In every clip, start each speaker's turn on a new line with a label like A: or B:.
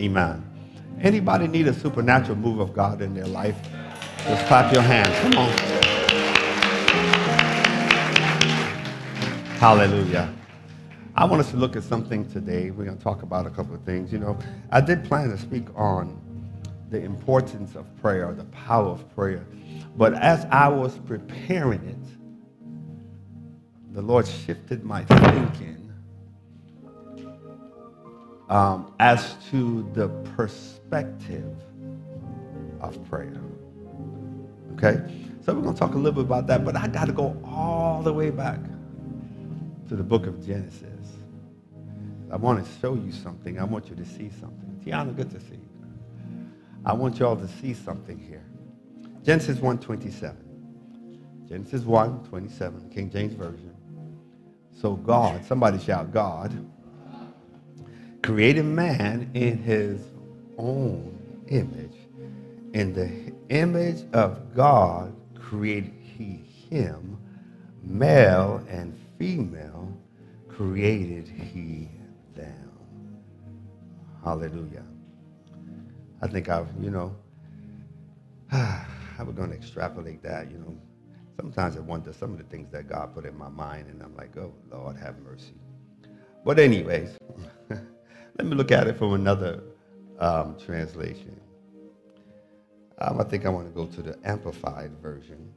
A: Amen. Anybody need a supernatural move of God in their life? Just clap your hands. Come on. Hallelujah. I want us to look at something today. We're going to talk about a couple of things. You know, I did plan to speak on the importance of prayer, the power of prayer. But as I was preparing it, the Lord shifted my thinking um, as to the perspective of prayer. Okay? So we're going to talk a little bit about that, but I got to go all the way back to the book of Genesis. I want to show you something. I want you to see something. Tiana, good to see you. I want you all to see something here. Genesis 1.27. Genesis 1.27, King James Version. So God, somebody shout, God created man in his own image. In the image of God created he him, male and female created he them. Hallelujah. I think I've, you know, how we're going to extrapolate that, you know. Sometimes I wonder some of the things that God put in my mind, and I'm like, oh, Lord, have mercy. But, anyways, let me look at it from another um, translation. Um, I think I want to go to the Amplified version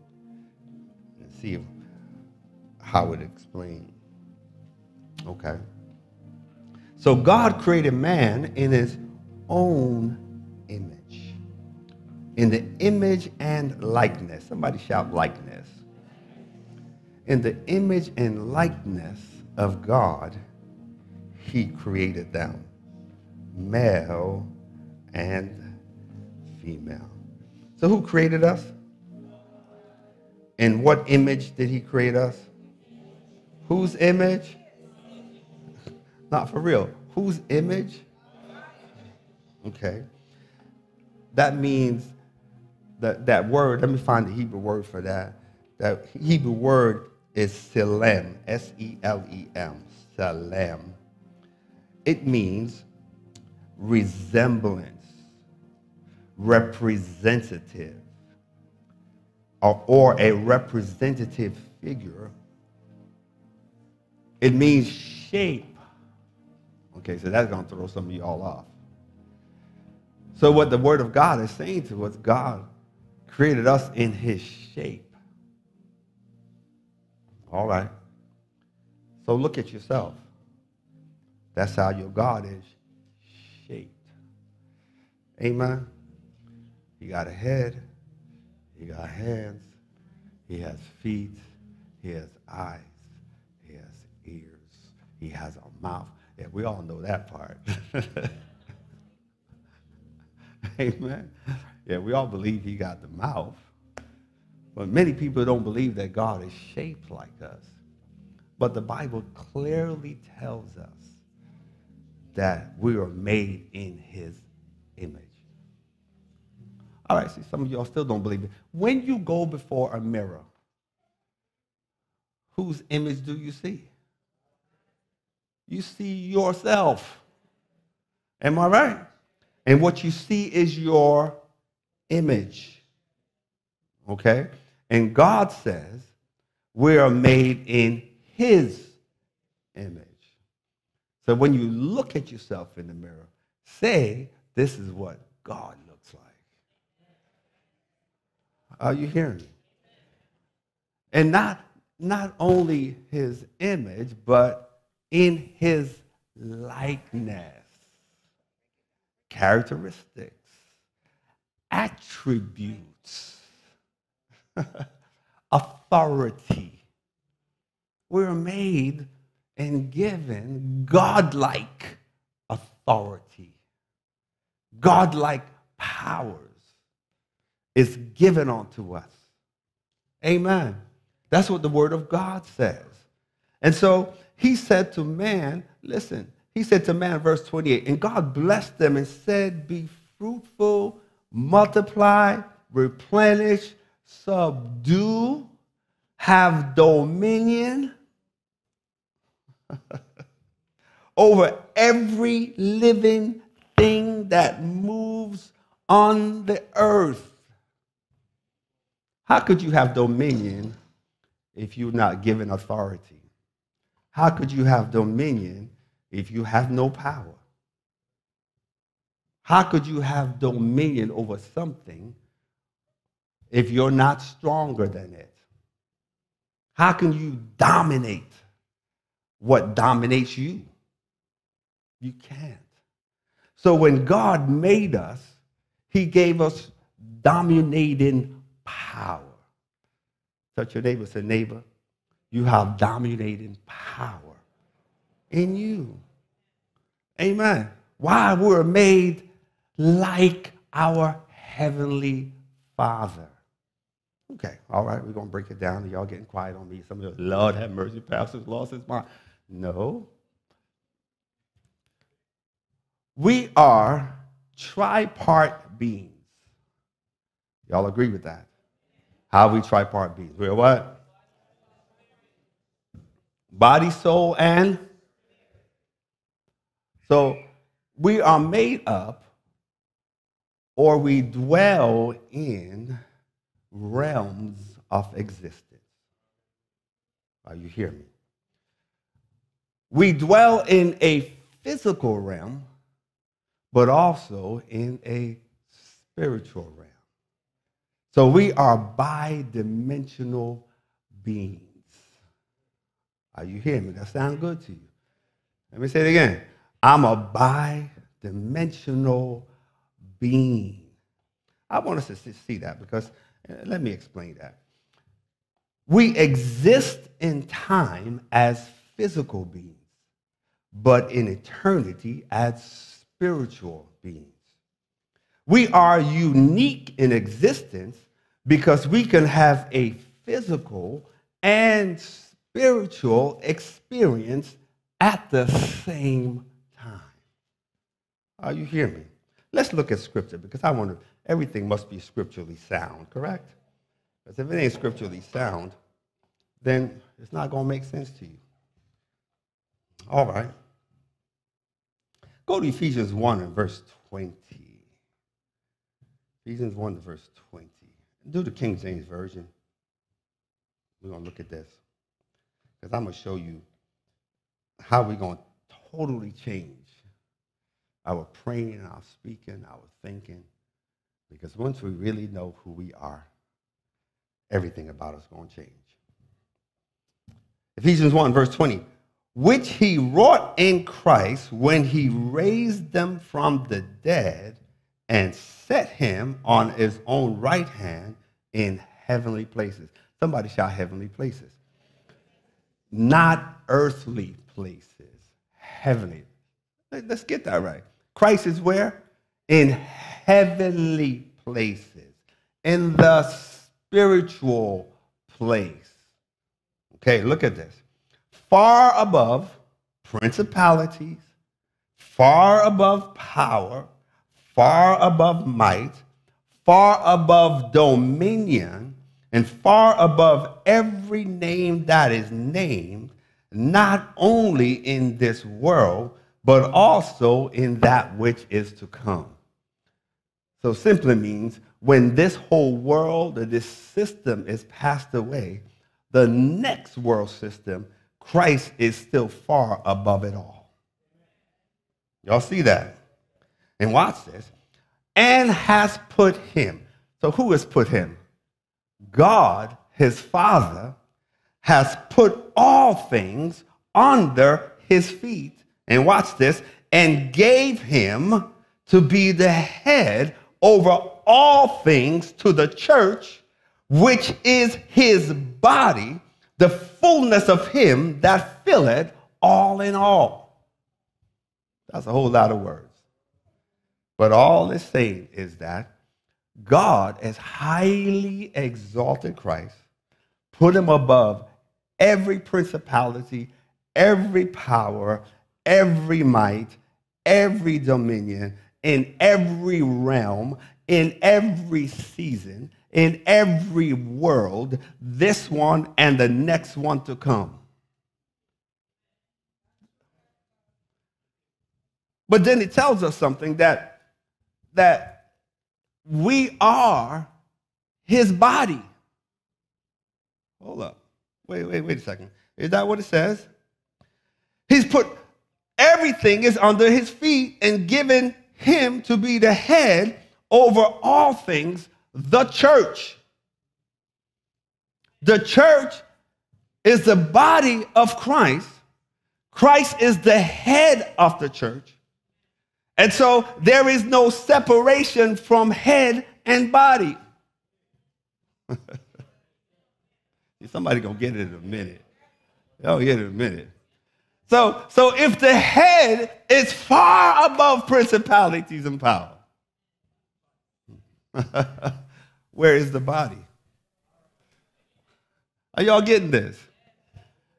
A: and see if, how it explains. Okay. So God created man in his own image. In the image and likeness. Somebody shout likeness. In the image and likeness of God, he created them, male and female. So who created us? In what image did he create us? Whose image? Not for real. Whose image? Okay. That means that, that word, let me find the Hebrew word for that. That Hebrew word is selem, S E L E M, selem. It means resemblance, representative, or, or a representative figure. It means shape. Okay, so that's going to throw some of you all off. So, what the Word of God is saying to us, God created us in His shape. All right. So, look at yourself. That's how your God is shaped. Amen. He got a head, he got hands, he has feet, he has eyes, he has ears, he has a mouth. Yeah, we all know that part. Amen. Yeah, we all believe he got the mouth. But many people don't believe that God is shaped like us. But the Bible clearly tells us that we are made in his image. All right, see, some of y'all still don't believe it. When you go before a mirror, whose image do you see? You see yourself. Am I right? And what you see is your image. Okay? And God says we are made in his image. So when you look at yourself in the mirror, say, This is what God looks like. Are you hearing me? And not, not only his image, but in his likeness, characteristics, attributes, authority. We're made and given godlike authority, godlike powers is given unto us. Amen. That's what the word of God says. And so he said to man, listen, he said to man, verse 28, and God blessed them and said, Be fruitful, multiply, replenish, subdue, have dominion over every living thing that moves on the earth. How could you have dominion if you're not given authority? How could you have dominion if you have no power? How could you have dominion over something if you're not stronger than it? How can you dominate what dominates you? You can't. So when God made us, he gave us dominating power. Touch your neighbor, say, neighbor, you have dominating power in you. Amen. Why we're made like our heavenly Father. Okay, all right, we're to break it down. Y'all getting quiet on me. Some of you, Lord have mercy, pastor's lost his mind. No. We are tripart beings. Y'all agree with that? How we tripart beings? We're what? Body, soul, and so we are made up or we dwell in realms of existence. Are you hearing me? We dwell in a physical realm, but also in a spiritual realm. So we are bi-dimensional beings. Are you hearing me? That sound good to you? Let me say it again. I'm a bi-dimensional being. I want us to see that because uh, let me explain that. We exist in time as physical beings, but in eternity as spiritual beings. We are unique in existence because we can have a physical and spiritual experience at the same time. Are you hearing me? Let's look at scripture because I wonder, everything must be scripturally sound, correct? Because if it ain't scripturally sound, then it's not going to make sense to you. All right. Go to Ephesians 1 and verse 20. Ephesians 1 to verse 20. Do the King James Version. We're going to look at this. Because I'm going to show you how we're going to totally change our praying, our speaking, our thinking. Because once we really know who we are, everything about us is going to change. Ephesians 1, verse 20. Which he wrought in Christ when he raised them from the dead and set him on his own right hand in heavenly places. Somebody shout heavenly places. Not earthly places, heavenly. Let's get that right. Christ is where? In heavenly places, in the spiritual place. Okay, look at this. Far above principalities, far above power, far above might, far above dominion, and far above every name that is named, not only in this world, but also in that which is to come. So simply means when this whole world or this system is passed away, the next world system, Christ is still far above it all. Y'all see that? And watch this. And has put him. So who has put him? God, his Father, has put all things under his feet and watch this, and gave him to be the head over all things to the church, which is his body, the fullness of him that filleth all in all. That's a whole lot of words. But all it's saying is that God has highly exalted Christ, put him above every principality, every power, every might, every dominion, in every realm, in every season, in every world, this one and the next one to come. But then it tells us something that, that we are his body. Hold up. Wait, wait, wait a second. Is that what it says? He's put everything is under his feet and given him to be the head over all things, the church. The church is the body of Christ. Christ is the head of the church. And so there is no separation from head and body. Somebody gonna get it in a minute. Oh, get it in a minute. So, so if the head is far above principalities and power, where is the body? Are y'all getting this?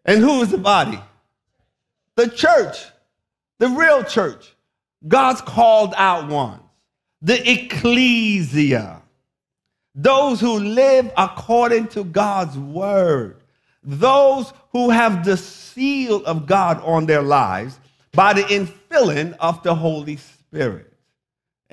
A: And who is the body? The church, the real church, God's called out ones, the ecclesia, those who live according to God's word, those who have the seal of God on their lives by the infilling of the Holy Spirit.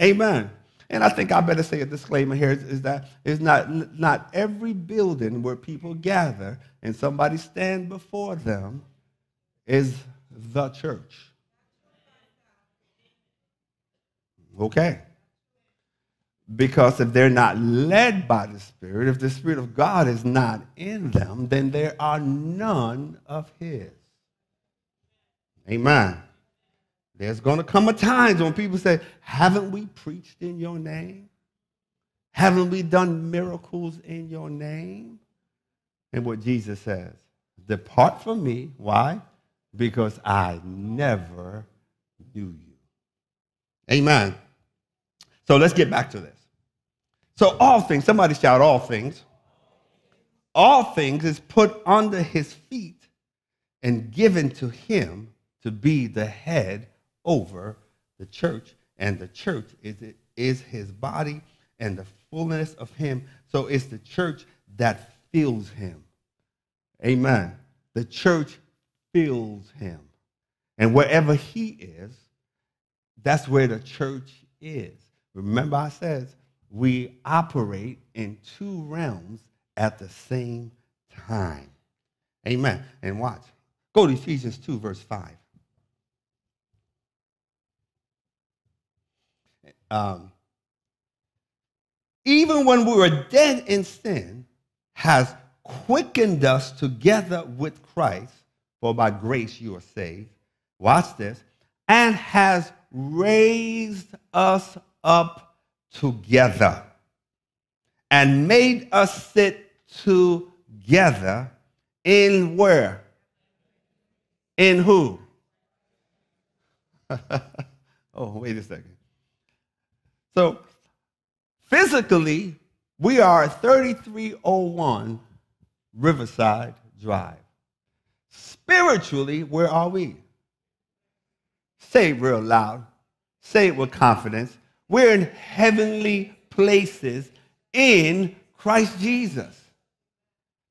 A: Amen. And I think I better say a disclaimer here is, is that it's not, not every building where people gather and somebody stand before them is the church. Okay. Because if they're not led by the Spirit, if the Spirit of God is not in them, then there are none of His. Amen. There's going to come a time when people say, Haven't we preached in your name? Haven't we done miracles in your name? And what Jesus says, Depart from me. Why? Because I never knew you. Amen. So let's get back to this. So, all things, somebody shout, all things. All things is put under his feet and given to him to be the head over the church, and the church is, is his body and the fullness of him. So it's the church that fills him. Amen. The church fills him. And wherever he is, that's where the church is. Remember, I said we operate in two realms at the same time. Amen. And watch. Go to Ephesians 2, verse 5. Um, even when we were dead in sin, has quickened us together with Christ, for by grace you are saved. Watch this. And has raised us up together and made us sit together in where? In who? oh, wait a second. So physically, we are 3301 Riverside Drive. Spiritually, where are we? Say it real loud. Say it with confidence. We're in heavenly places in Christ Jesus.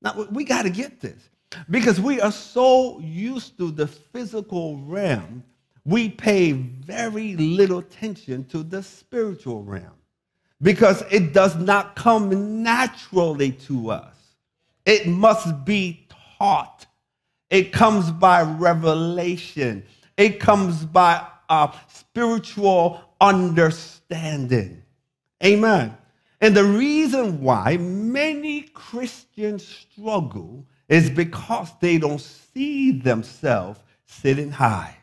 A: Now, we got to get this because we are so used to the physical realm we pay very little attention to the spiritual realm because it does not come naturally to us. It must be taught. It comes by revelation. It comes by a spiritual understanding. Amen. And the reason why many Christians struggle is because they don't see themselves sitting high.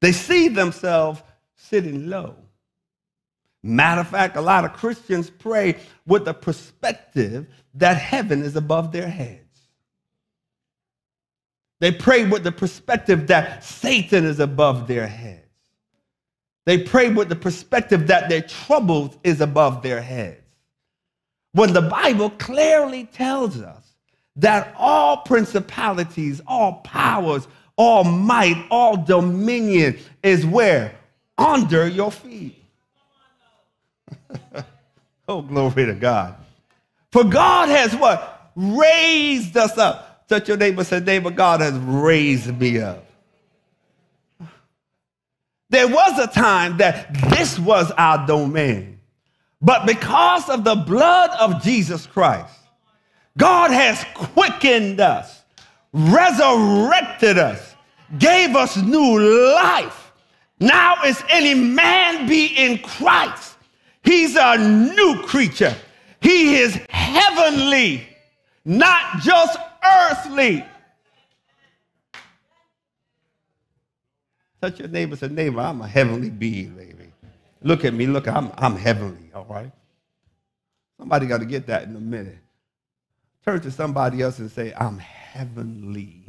A: They see themselves sitting low. Matter of fact, a lot of Christians pray with the perspective that heaven is above their heads. They pray with the perspective that Satan is above their heads. They pray with the perspective that their troubles is above their heads. When the Bible clearly tells us that all principalities, all powers, all might, all dominion is where? Under your feet. oh, glory to God. For God has what? Raised us up Touch your neighbor, say, neighbor, God has raised me up. There was a time that this was our domain. But because of the blood of Jesus Christ, God has quickened us, resurrected us, gave us new life. Now is any man be in Christ. He's a new creature. He is heavenly, not just earthly. Touch your neighbor, say, neighbor, I'm a heavenly being, baby. Look at me, look, I'm, I'm heavenly, all right? Somebody got to get that in a minute. Turn to somebody else and say, I'm heavenly.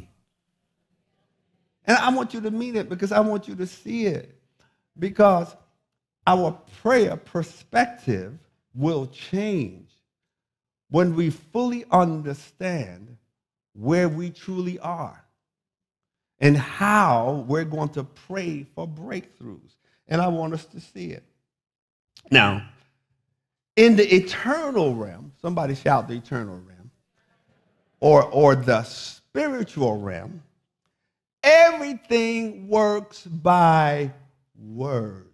A: And I want you to mean it because I want you to see it. Because our prayer perspective will change when we fully understand where we truly are and how we're going to pray for breakthroughs. And I want us to see it. Now, in the eternal realm, somebody shout the eternal realm, or, or the spiritual realm, everything works by words.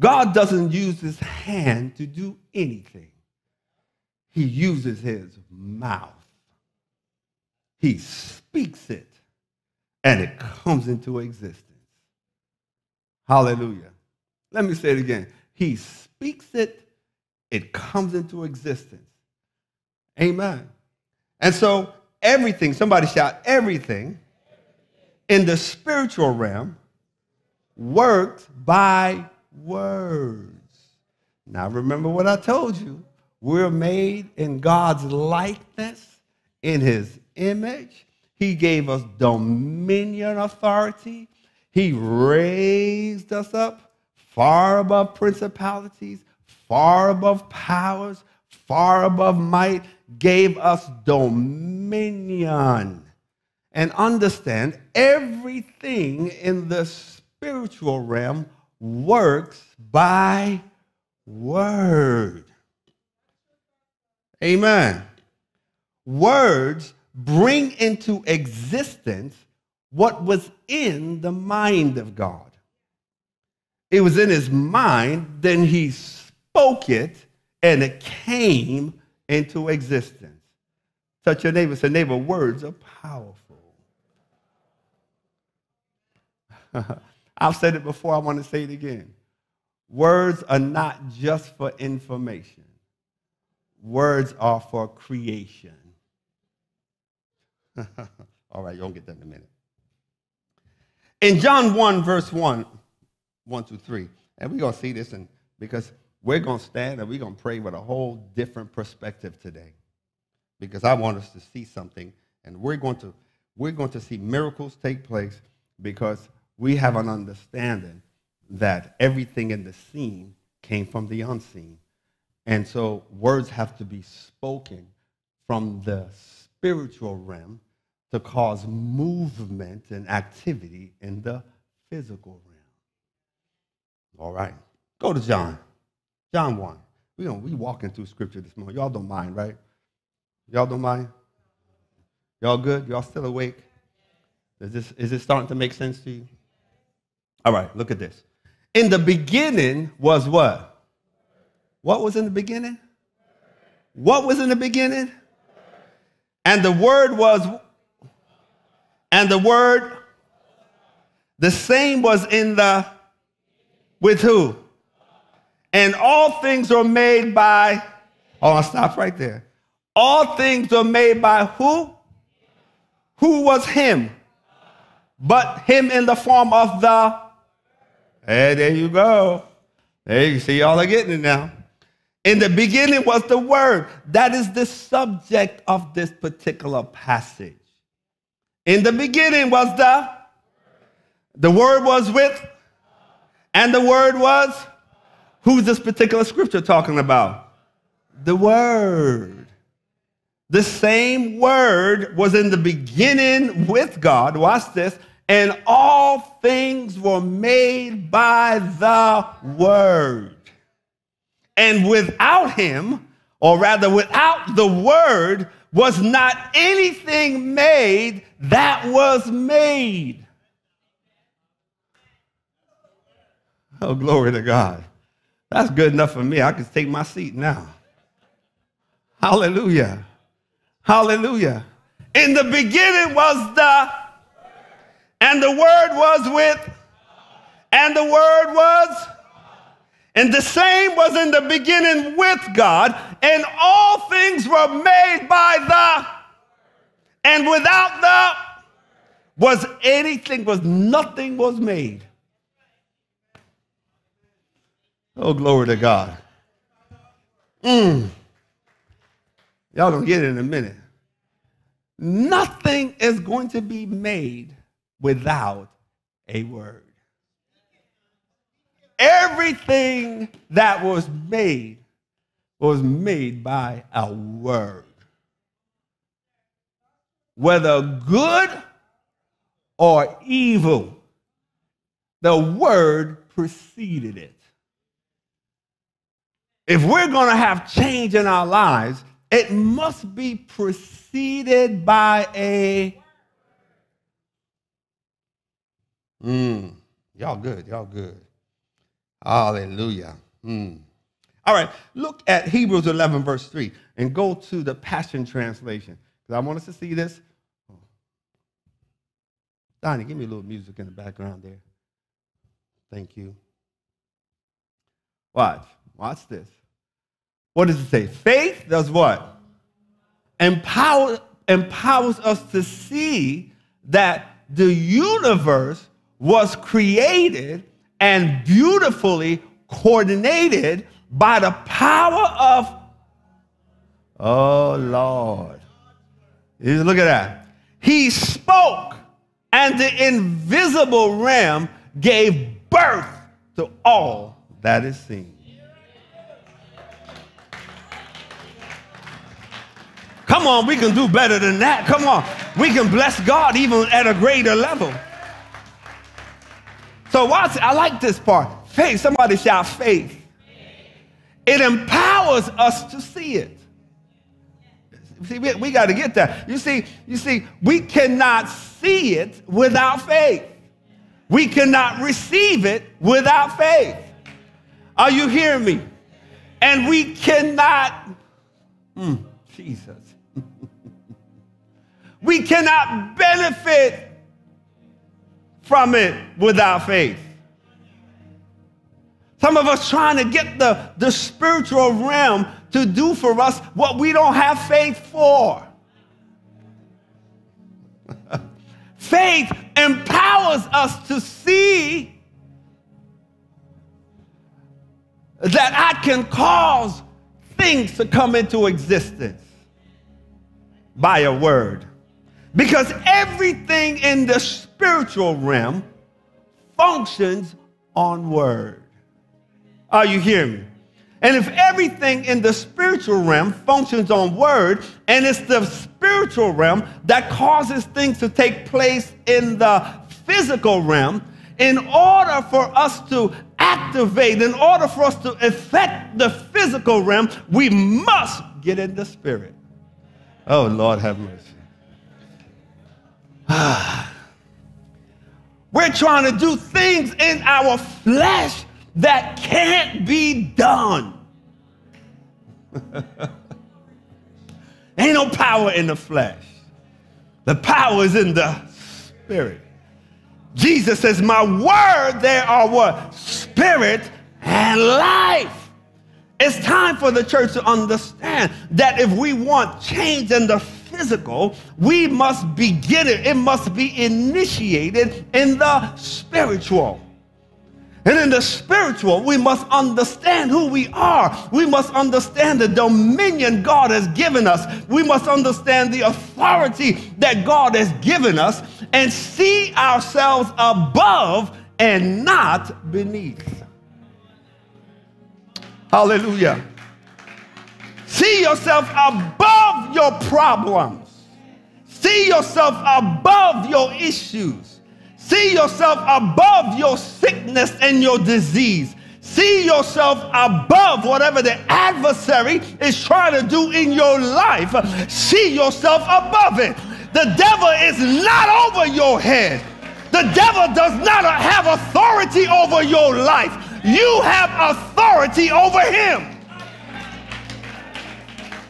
A: God doesn't use his hand to do anything. He uses his mouth. He speaks it, and it comes into existence. Hallelujah. Let me say it again. He speaks it, it comes into existence. Amen. And so, everything, somebody shout, everything in the spiritual realm works by words. Now, remember what I told you. We're made in God's likeness, in his image. He gave us dominion authority. He raised us up far above principalities, far above powers, far above might, gave us dominion. And understand everything in the spiritual realm works by word. Amen. Words bring into existence what was in the mind of God. It was in his mind, then he spoke it, and it came into existence. Touch your neighbor, say, neighbor, words are powerful. I've said it before, I want to say it again. Words are not just for information, words are for creation. All right, you'll get that in a minute. In John 1, verse 1, 1 to 3, and we're going to see this in, because we're going to stand and we're going to pray with a whole different perspective today. Because I want us to see something, and we're going to we're going to see miracles take place because we have an understanding that everything in the seen came from the unseen. And so words have to be spoken from the spiritual realm to cause movement and activity in the physical realm. All right. Go to John. John 1. We don't we walking through scripture this morning. Y'all don't mind, right? Y'all don't mind? Y'all good? Y'all still awake? Is this is this starting to make sense to you? All right, look at this. In the beginning was what? What was in the beginning? What was in the beginning? And the word was, and the word, the same was in the, with who? And all things are made by, oh, I'll stop right there. All things are made by who? Who was him? But him in the form of the Hey, there you go. Hey, you see, y'all are getting it now. In the beginning was the Word. That is the subject of this particular passage. In the beginning was the, the Word was with, and the Word was, who's this particular scripture talking about? The Word. The same Word was in the beginning with God. Watch this and all things were made by the word. And without him, or rather without the word, was not anything made that was made. Oh, glory to God. That's good enough for me. I can take my seat now. Hallelujah. Hallelujah. In the beginning was the, and the word was with, and the word was, and the same was in the beginning with God, and all things were made by the, and without the, was anything, was nothing was made. Oh, glory to God. Mm. Y'all gonna get it in a minute. Nothing is going to be made without a word. Everything that was made was made by a word. Whether good or evil, the word preceded it. If we're going to have change in our lives, it must be preceded by a. Mm, y'all good, y'all good. Hallelujah. Mm. All right, look at Hebrews 11, verse 3, and go to the Passion Translation, because I want us to see this. Donnie, give me a little music in the background there. Thank you. Watch. Watch this. What does it say? Faith does what? Empower, empowers us to see that the universe was created and beautifully coordinated by the power of, oh Lord. Look at that. He spoke, and the invisible realm gave birth to all that is seen. Come on, we can do better than that. Come on, we can bless God even at a greater level. So watch, I like this part. Faith, somebody shout faith. It empowers us to see it. See, we, we got to get that. You see, you see, we cannot see it without faith. We cannot receive it without faith. Are you hearing me? And we cannot, mm, Jesus. We cannot benefit from it without faith. Some of us trying to get the, the spiritual realm to do for us what we don't have faith for. faith empowers us to see that I can cause things to come into existence by a word. Because everything in the spiritual realm functions on word. Are you hearing me? And if everything in the spiritual realm functions on word, and it's the spiritual realm that causes things to take place in the physical realm, in order for us to activate, in order for us to affect the physical realm, we must get in the spirit. Oh, Lord, have mercy. We're trying to do things in our flesh that can't be done. Ain't no power in the flesh. The power is in the spirit. Jesus says, My word, there are what? Spirit and life. It's time for the church to understand that if we want change in the physical, we must begin it. It must be initiated in the spiritual. And in the spiritual, we must understand who we are. We must understand the dominion God has given us. We must understand the authority that God has given us and see ourselves above and not beneath. Hallelujah. See yourself above your problems. See yourself above your issues. See yourself above your sickness and your disease. See yourself above whatever the adversary is trying to do in your life. See yourself above it. The devil is not over your head. The devil does not have authority over your life. You have authority over him.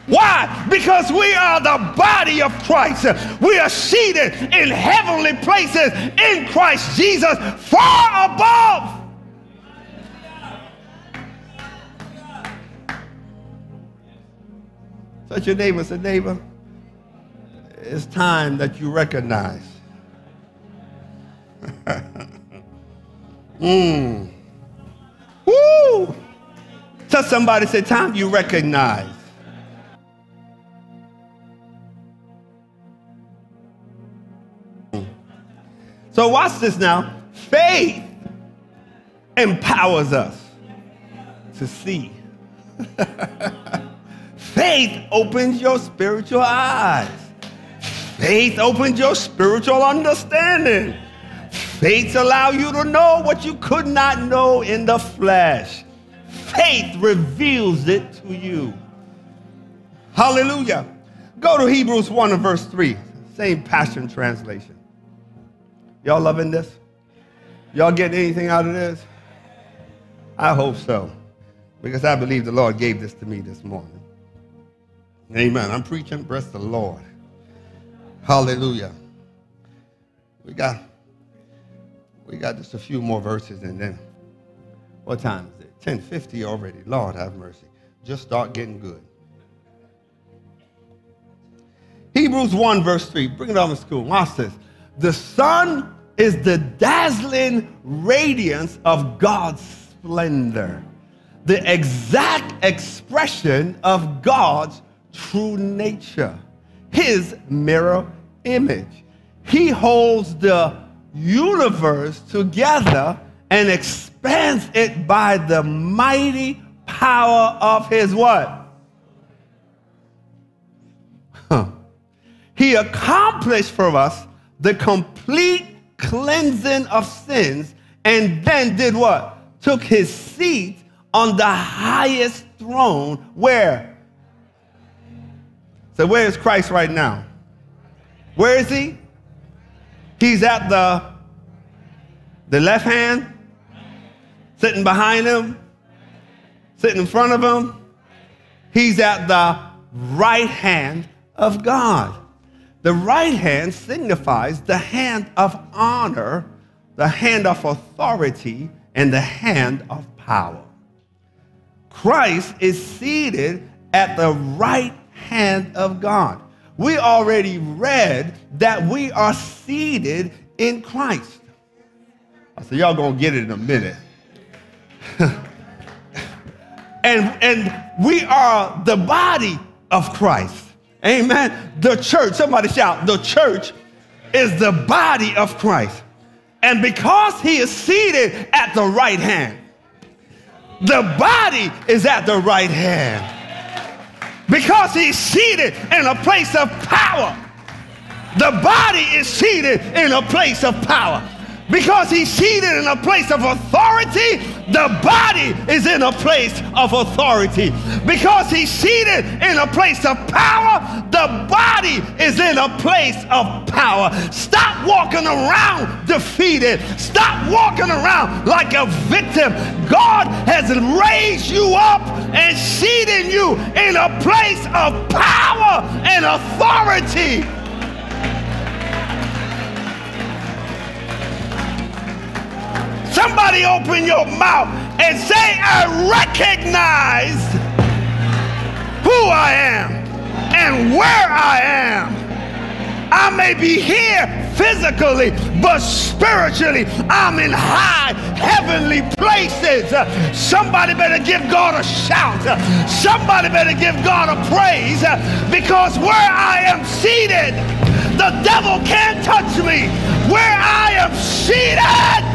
A: Why? Because we are the body of Christ. We are seated in heavenly places in Christ Jesus, far above. Such your neighbor, say, neighbor, it's time that you recognize. Mmm. Woo! Tell somebody, say, time you recognize. So watch this now. Faith empowers us to see. Faith opens your spiritual eyes. Faith opens your spiritual understanding. Faith allow you to know what you could not know in the flesh. Faith reveals it to you. Hallelujah. Go to Hebrews 1 and verse 3, same Passion Translation. Y'all loving this? Y'all getting anything out of this? I hope so, because I believe the Lord gave this to me this morning. Amen. I'm preaching, bless the Lord. Hallelujah. We got we got just a few more verses and then what time is it? 1050 already. Lord have mercy. Just start getting good. Hebrews 1 verse 3. Bring it on the school. Watch this. The son is the dazzling radiance of God's splendor, the exact expression of God's true nature, his mirror image. He holds the universe together and expands it by the mighty power of his what? Huh. He accomplished for us the complete cleansing of sins and then did what? Took his seat on the highest throne where? So where is Christ right now? Where is he? He's at the, the left hand, sitting behind him, sitting in front of him. He's at the right hand of God. The right hand signifies the hand of honor, the hand of authority, and the hand of power. Christ is seated at the right hand of God. We already read that we are seated in Christ. I said, y'all gonna get it in a minute. and, and we are the body of Christ. Amen. The church, somebody shout, the church is the body of Christ. And because he is seated at the right hand, the body is at the right hand. Because he's seated in a place of power, the body is seated in a place of power. Because he's seated in a place of authority, the body is in a place of authority. Because he's seated in a place of power, the body is in a place of power. Stop walking around defeated. Stop walking around like a victim. God has raised you up and seated you in a place of power and authority. Somebody open your mouth and say, I recognize who I am and where I am. I may be here physically, but spiritually, I'm in high heavenly places. Somebody better give God a shout. Somebody better give God a praise because where I am seated, the devil can't touch me. Where I am seated,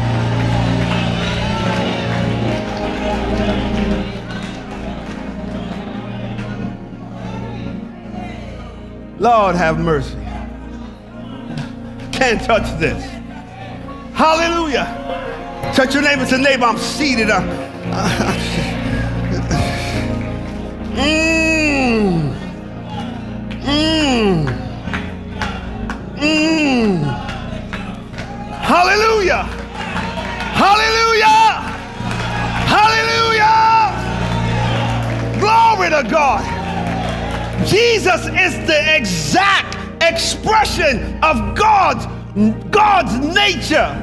A: Lord have mercy. Can't touch this. Hallelujah. Touch your neighbor to neighbor. I'm seated. I'm, Mmm. Uh, uh, mmm. Mmm. Hallelujah. Hallelujah. Hallelujah. Glory to God. Jesus is the exact expression of God's, God's nature.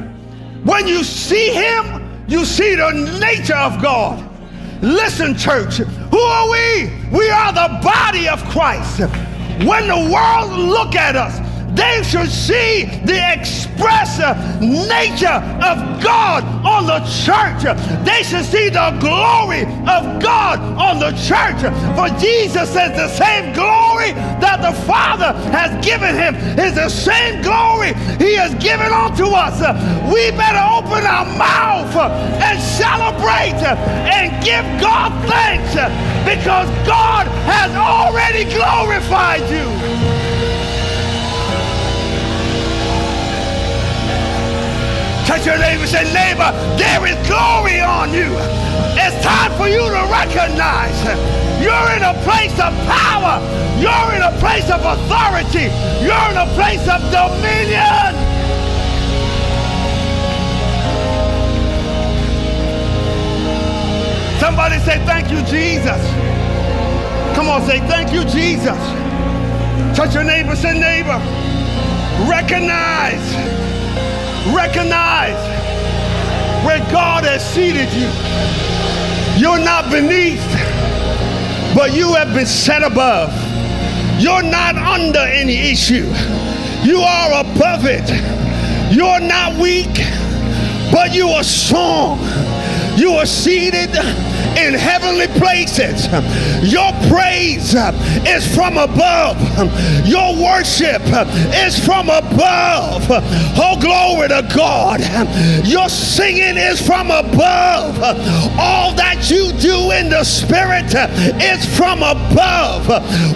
A: When you see him, you see the nature of God. Listen, church, who are we? We are the body of Christ. When the world look at us, they should see the express nature of God on the church. They should see the glory of God on the church. For Jesus says the same glory that the Father has given him is the same glory he has given unto us. We better open our mouth and celebrate and give God thanks because God has already glorified you. Touch your neighbor say, neighbor, there is glory on you. It's time for you to recognize you're in a place of power. You're in a place of authority. You're in a place of dominion. Somebody say, thank you, Jesus. Come on, say, thank you, Jesus. Touch your neighbor, say, neighbor, recognize Recognize where God has seated you. You're not beneath, but you have been set above. You're not under any issue. You are above it. You're not weak, but you are strong. You are seated in heavenly places. Your praise uh, is from above. Your worship uh, is from above. Oh, glory to God. Your singing is from above. All that you do in the spirit uh, is from above.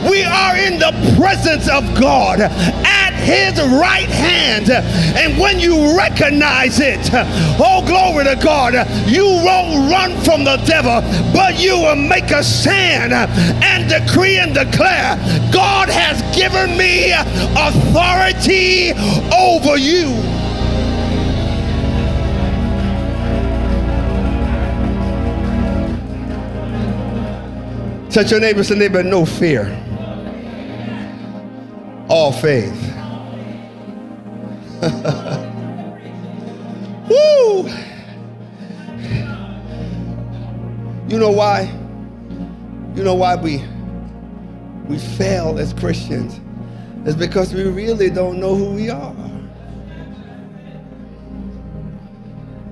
A: We are in the presence of God at his right hand. And when you recognize it, oh, glory to God, you won't run from the devil, but you will make a stand and decree and declare God has given me authority over you. Touch your neighbor, say neighbor, no fear. All faith. Woo! You know why? You know why we we fail as Christians? It's because we really don't know who we are.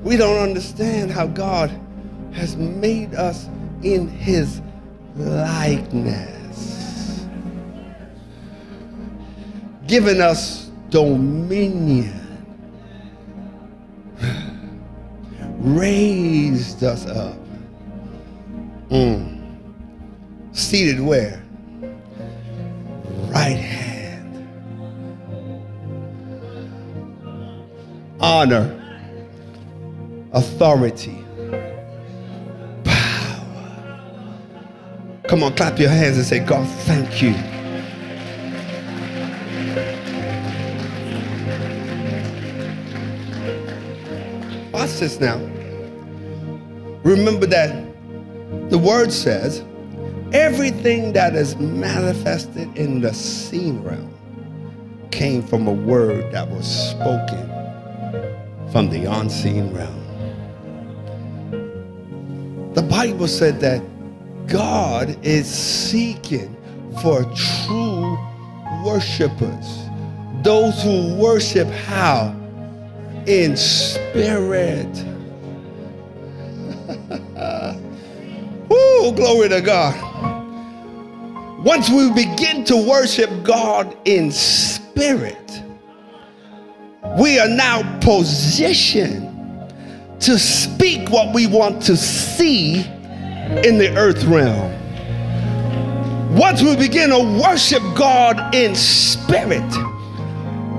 A: We don't understand how God has made us in his likeness. Given us dominion. Raised us up Mm. Seated where? Right hand. Honor. Authority. Power. Come on, clap your hands and say, God, thank you. Watch this now. Remember that the word says, everything that is manifested in the seen realm came from a word that was spoken from the unseen realm. The Bible said that God is seeking for true worshipers. Those who worship how? In spirit glory to God. Once we begin to worship God in spirit, we are now positioned to speak what we want to see in the earth realm. Once we begin to worship God in spirit,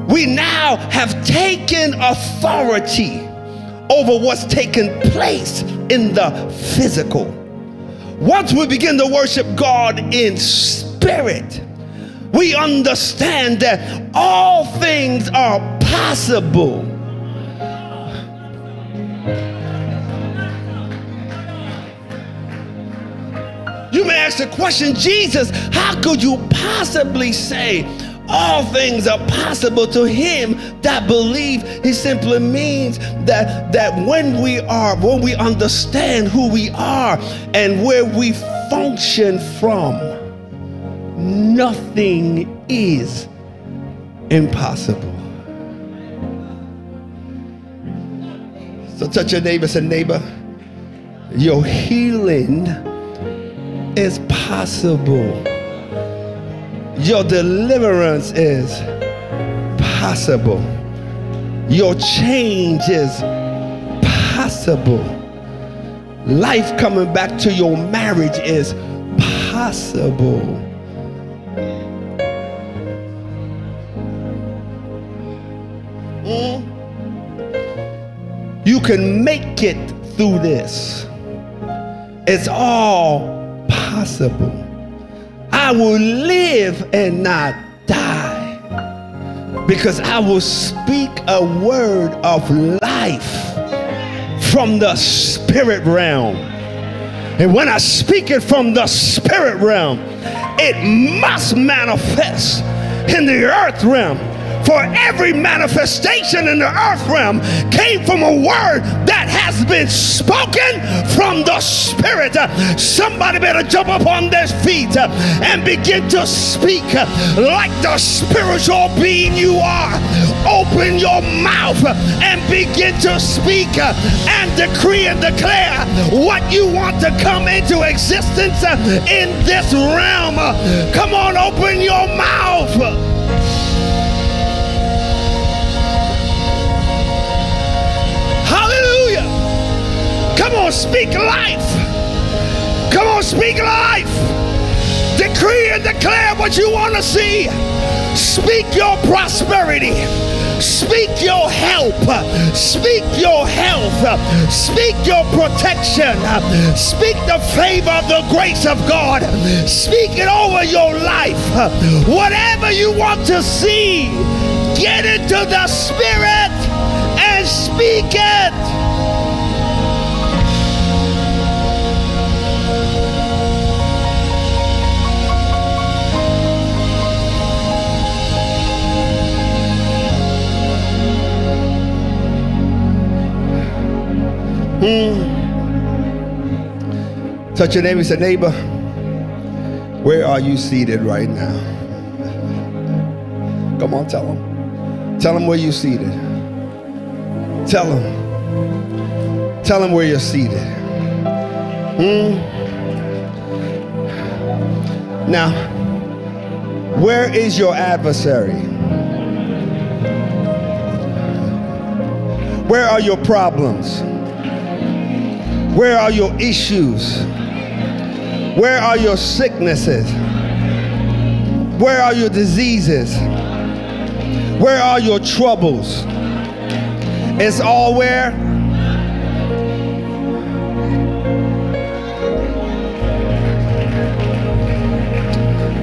A: we now have taken authority over what's taken place in the physical. Once we begin to worship God in spirit, we understand that all things are possible. You may ask the question, Jesus, how could you possibly say all things are possible to him that believe. He simply means that that when we are when we understand who we are and where we function from nothing is impossible. So touch your neighbor say neighbor your healing is possible your deliverance is possible. Your change is possible. Life coming back to your marriage is possible. Mm. You can make it through this. It's all possible. I will live and not die because I will speak a word of life from the spirit realm. And when I speak it from the spirit realm, it must manifest in the earth realm for every manifestation in the earth realm came from a word that has been spoken from the Spirit. Somebody better jump up on their feet and begin to speak like the spiritual being you are. Open your mouth and begin to speak and decree and declare what you want to come into existence in this realm. Come on, open your mouth. On, speak life. Come on, speak life. Decree and declare what you want to see. Speak your prosperity. Speak your help. Speak your health. Speak your protection. Speak the favor of the grace of God. Speak it over your life. Whatever you want to see, get into the spirit and speak it. Hmm. Touch your neighbor and say, neighbor, where are you seated right now? Come on, tell them. Tell them where you're seated. Tell them. Tell them where you're seated. Hmm. Now, where is your adversary? Where are your problems? Where are your issues? Where are your sicknesses? Where are your diseases? Where are your troubles? It's all where?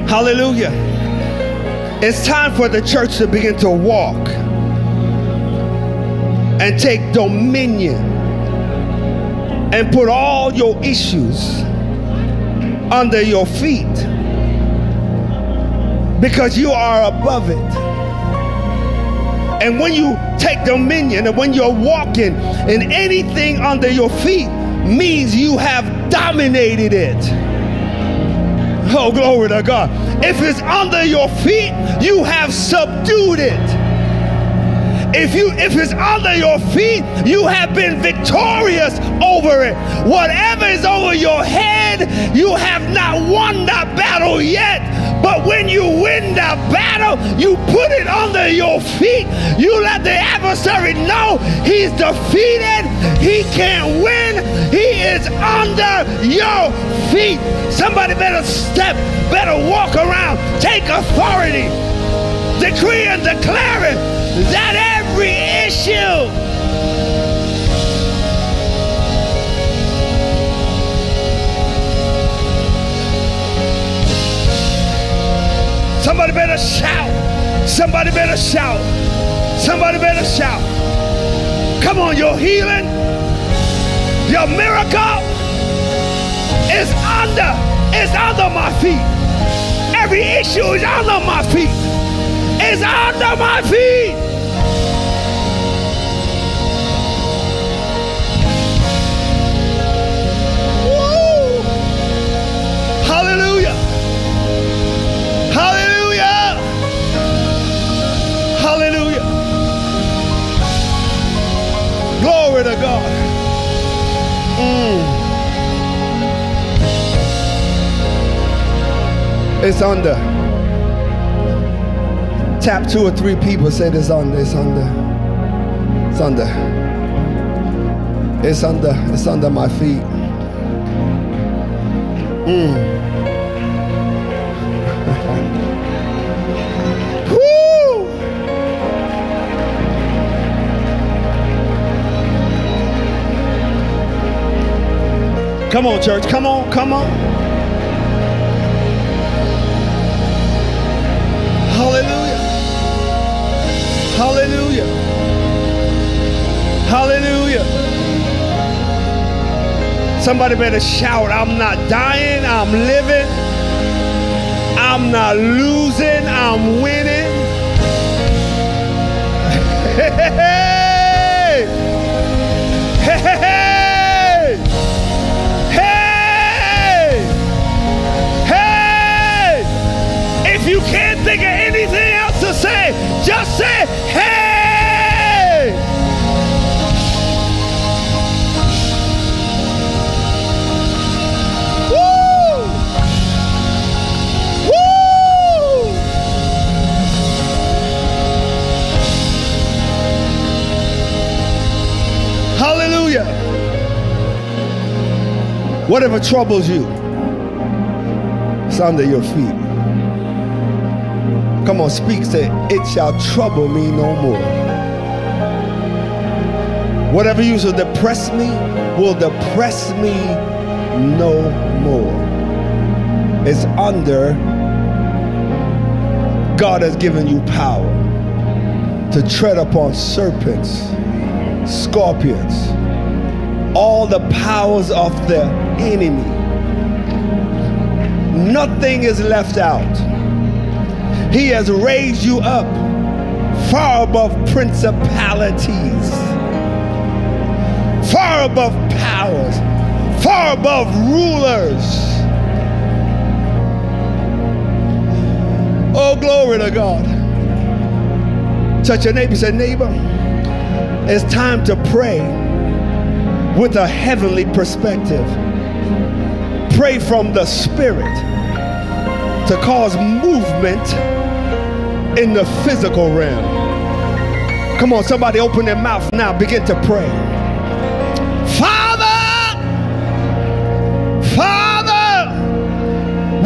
A: Hallelujah. It's time for the church to begin to walk and take dominion and put all your issues under your feet because you are above it. And when you take dominion and when you're walking and anything under your feet means you have dominated it. Oh, glory to God. If it's under your feet, you have subdued it. If you if it's under your feet, you have been victorious over it. Whatever is over your head, you have not won that battle yet. But when you win that battle, you put it under your feet. You let the adversary know he's defeated. He can't win. He is under your feet. Somebody better step, better walk around, take authority, decree and declare it that you. Somebody better shout. Somebody better shout. Somebody better shout. Come on, your healing, your miracle is under, is under my feet. Every issue is under my feet. It's under my feet. It's under. Tap two or three people, say it's under, it's under. It's under. It's under. It's under my feet. Mm. Come on, church. Come on. Come on. Hallelujah. Somebody better shout, I'm not dying, I'm living. I'm not losing, I'm winning. Hey, hey, hey, hey. think of Whatever troubles you, it's under your feet. Come on, speak. Say, it shall trouble me no more. Whatever used to depress me will depress me no more. It's under. God has given you power to tread upon serpents, scorpions, all the powers of the enemy. Nothing is left out. He has raised you up far above principalities, far above powers, far above rulers. Oh, glory to God. Touch your neighbor, say, neighbor, it's time to pray with a heavenly perspective. Pray from the Spirit to cause movement in the physical realm. Come on, somebody open their mouth now. Begin to pray. Father, Father,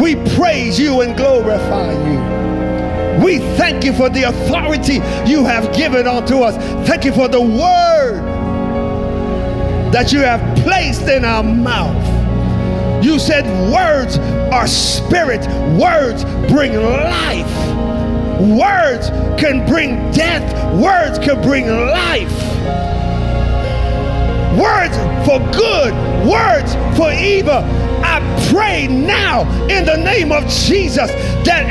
A: we praise you and glorify you. We thank you for the authority you have given unto us. Thank you for the word that you have placed in our mouth. You said words are spirit, words bring life. Words can bring death, words can bring life. Words for good, words for evil. I pray now in the name of Jesus that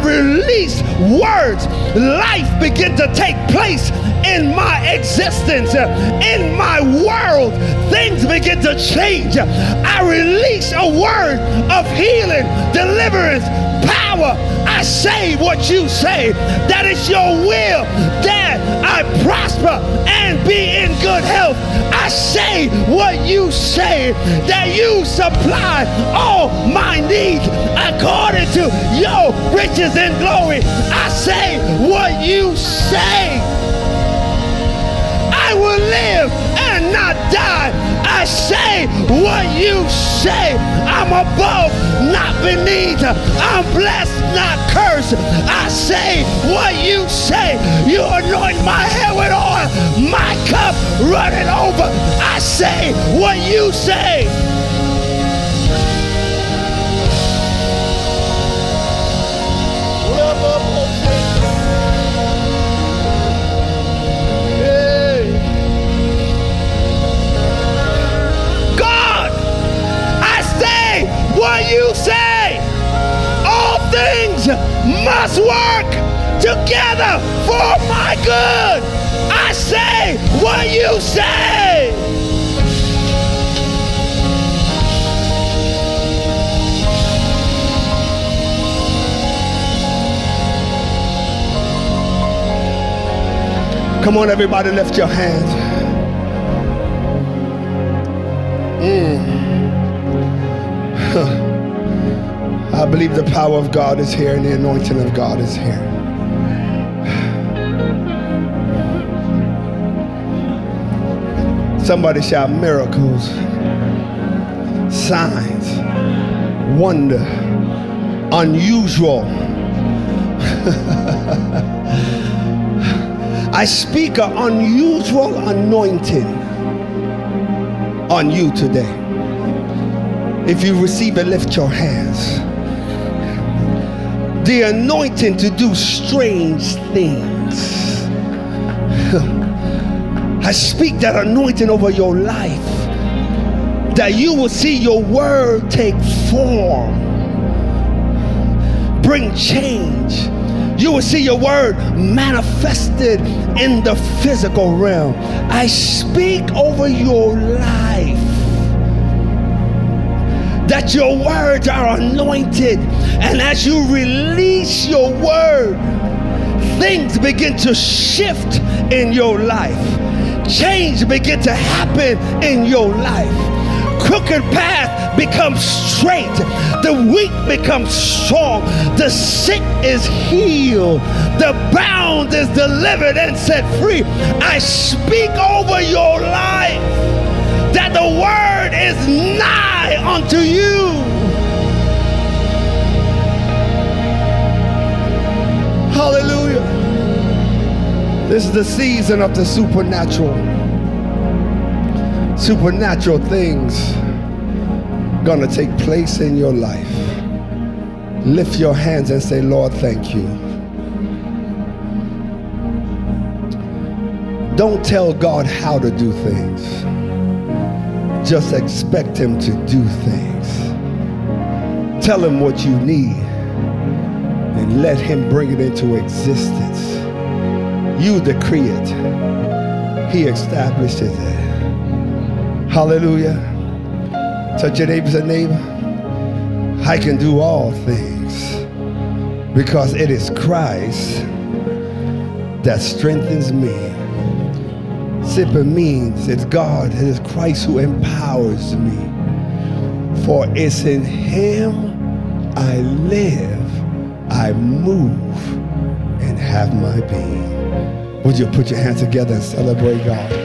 A: I release words, life begin to take place in my existence, in my world. Things begin to change. I release a word of healing, deliverance, power. I say what you say. That is your will that I prosper and be in good health. I say what you say, that you supply all my needs according to your riches and glory. I say what you say. I will live and not die. I say what you say. I'm above, not beneath. I'm blessed, not cursed. I say what you say. You anoint my head with oil, my cup running over. I say what you say. Oh, why you say all things must work together for my good. I say what you say. Come on, everybody, lift your hands. Mm. Believe the power of God is here and the anointing of God is here. Somebody shout miracles, signs, wonder, unusual. I speak an unusual anointing on you today. If you receive it, lift your hands. The anointing to do strange things. I speak that anointing over your life. That you will see your word take form. Bring change. You will see your word manifested in the physical realm. I speak over your life that your words are anointed. And as you release your word, things begin to shift in your life. Change begin to happen in your life. Crooked path becomes straight. The weak becomes strong. The sick is healed. The bound is delivered and set free. I speak over your life that the word is nigh unto you. Hallelujah. This is the season of the supernatural. Supernatural things gonna take place in your life. Lift your hands and say, Lord, thank you. Don't tell God how to do things just expect him to do things. Tell him what you need and let him bring it into existence. You decree it. He establishes it. Hallelujah. Touch your neighbors and neighbor. I can do all things because it is Christ that strengthens me. Simply means it's God, it is Christ who empowers me. For it's in Him I live, I move, and have my being. Would you put your hands together and celebrate God?